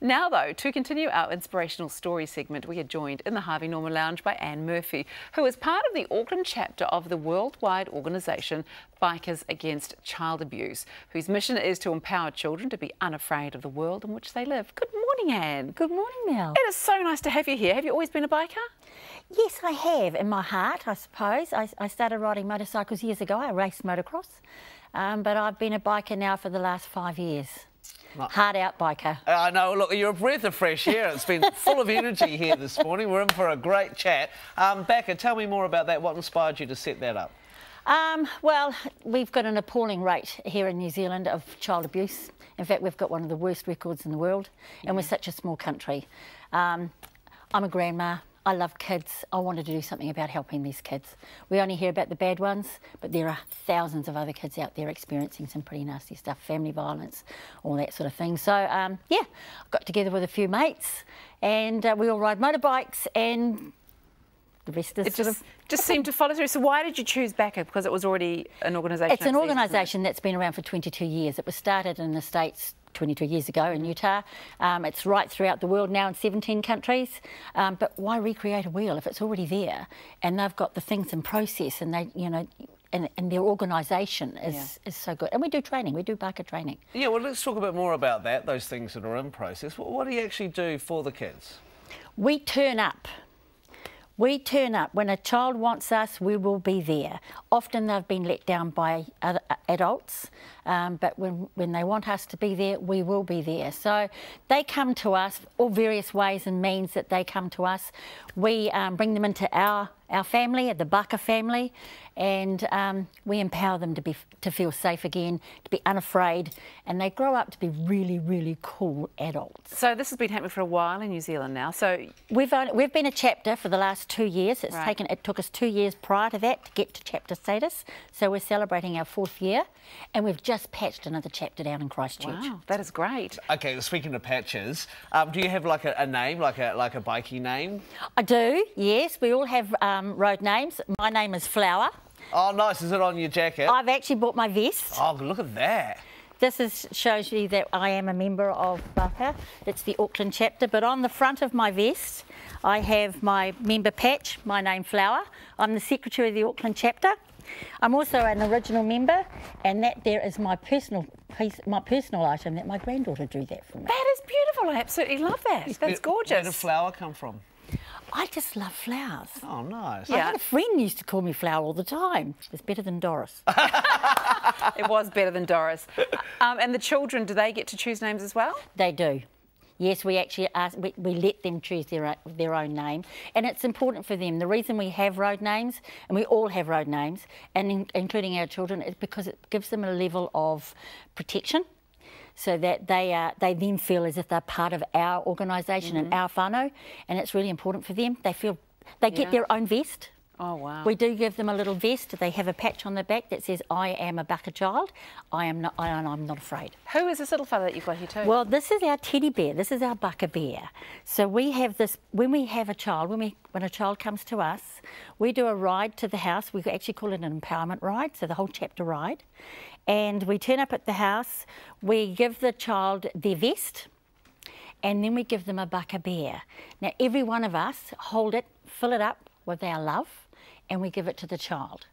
Now, though, to continue our inspirational story segment, we are joined in the Harvey Norman Lounge by Anne Murphy, who is part of the Auckland chapter of the worldwide organisation Bikers Against Child Abuse, whose mission is to empower children to be unafraid of the world in which they live. Good morning, Anne. Good morning, Mel. It is so nice to have you here. Have you always been a biker? Yes, I have, in my heart, I suppose. I, I started riding motorcycles years ago. I raced motocross, um, but I've been a biker now for the last five years. Hard out biker. I know, look, you're a breath of fresh air. It's been full of energy here this morning. We're in for a great chat. Um, BACA, tell me more about that. What inspired you to set that up? Um, well, we've got an appalling rate here in New Zealand of child abuse. In fact, we've got one of the worst records in the world, and we're such a small country. Um, I'm a grandma. I love kids. I wanted to do something about helping these kids. We only hear about the bad ones, but there are thousands of other kids out there experiencing some pretty nasty stuff, family violence, all that sort of thing. So, um, yeah, I got together with a few mates and uh, we all ride motorbikes and the rest is It just, just seemed to follow through. So why did you choose BACA? Because it was already an organisation. It's an overseas, isn't it? organisation that's been around for 22 years. It was started in the States 22 years ago in Utah. Um, it's right throughout the world now in 17 countries. Um, but why recreate a wheel if it's already there and they've got the things in process and they, you know, and, and their organisation is, Yeah. is so good. And we do training, we do biker training. Yeah, well, let's talk a bit more about that, those things that are in process. What, what do you actually do for the kids? We turn up. We turn up. When a child wants us, we will be there. Often they've been let down by other uh, adults, um, but when, when they want us to be there, we will be there. So they come to us, all various ways and means that they come to us. We um, bring them into our, our family, the BACA family, and um, we empower them to, be, to feel safe again, to be unafraid, and they grow up to be really, really cool adults. So this has been happening for a while in New Zealand now. So We've only, we've been a chapter for the last two years. It's Right. taken it took us two years prior to that to get to chapter status. So we're celebrating our fourth year, and we've just patched another chapter down in Christchurch. wow, that is great. Okay, speaking of patches, um, do you have like a, a name, like a like a bikey name? I do. Yes, we all have um, Um, road names. My name is Flower. Oh, nice. Is it on your jacket? I've actually bought my vest. Oh, look at that. This is, shows you that I am a member of BACA. It's the Auckland chapter. But on the front of my vest, I have my member patch, my name Flower. I'm the secretary of the Auckland chapter. I'm also an original member, and that there is my personal piece, my personal item that my granddaughter drew that for me. That is beautiful. I absolutely love that. That's gorgeous. Where gorgeous. did flower come from? I just love flowers. Oh, nice. I Yeah. had a friend used to call me Flower all the time. It's better than Doris. It was better than Doris. Um, and the children, do they get to choose names as well? They do. Yes, we actually ask, we, we let them choose their, o- their own name, and it's important for them. The reason we have road names, and we all have road names, and in, including our children, is because it gives them a level of protection, so that they are they then feel as if they're part of our organisation and mm-hmm. our whānau, and it's really important for them. They feel they get their own vest. Oh, wow. We do give them a little vest. They have a patch on their back that says, "I am a BACA child. I am not. I, I'm not afraid." Who is this little fella that you've got here too? Well, this is our teddy bear. This is our BACA bear. So we have this when we have a child, when we when a child comes to us, we do a ride to the house. We actually call it an empowerment ride, so the whole chapter ride. And we turn up at the house, we give the child their vest, and then we give them a BACA bear. Now every one of us hold it, fill it up with our love, and we give it to the child.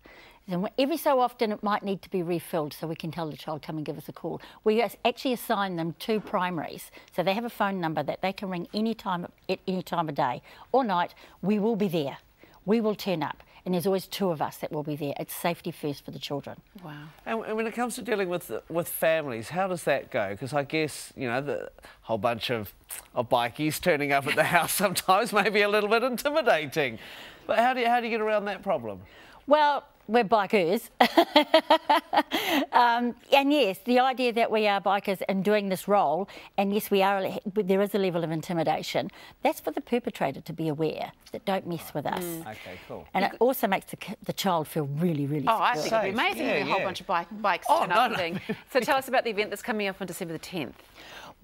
And every so often it might need to be refilled so we can tell the child, come and give us a call. We actually assign them two primaries. So they have a phone number that they can ring any time at any time of day or night. We will be there. We will turn up. And there's always two of us that will be there. It's safety first for the children. wow. And, and when it comes to dealing with with families, how does that go? Because I guess you know the whole bunch of of bikies turning up at the house sometimes may be a little bit intimidating. But how do you how do you get around that problem? Well, we're bikers. um, and yes, the idea that we are bikers and doing this role, and yes, we are, there is a level of intimidation, that's for the perpetrator to be aware that don't mess with us. Okay, cool. And it also makes the, the child feel really, really Oh, I secure. think it'd be Safe. amazing Yeah, if a whole yeah. bunch of bike, bikes Oh, turn no, up no. So tell us about the event that's coming up on December the 10th.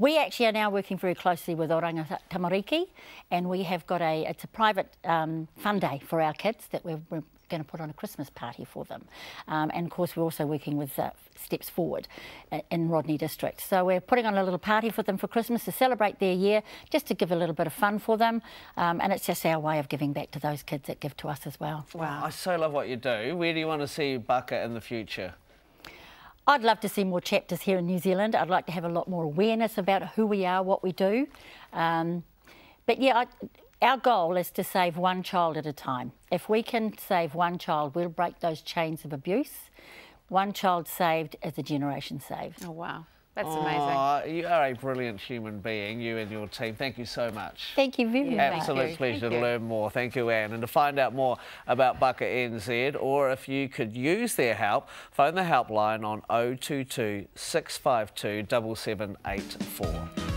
We actually are now working very closely with Oranga Tamariki, and we have got a, it's a private um, fun day for our kids that we're, we're going to put on a Christmas party for them. Um, and of course, we're also working with uh, Steps Forward uh, in Rodney District. So we're putting on a little party for them for Christmas to celebrate their year, just to give a little bit of fun for them. Um, and it's just our way of giving back to those kids that give to us as well. Wow. I so love what you do. Where do you want to see BACA in the future? I'd love to see more chapters here in New Zealand. I'd like to have a lot more awareness about who we are, what we do. Um, but yeah, I, our goal is to save one child at a time. If we can save one child, we'll break those chains of abuse. One child saved is a generation saved. Oh, wow. That's oh, amazing. You are a brilliant human being, you and your team. Thank you so much. Thank you very yeah, much. Absolute pleasure to learn more. Thank you, Anne. And to find out more about BACA NZ, or if you could use their help, phone the helpline on 022 652 7784.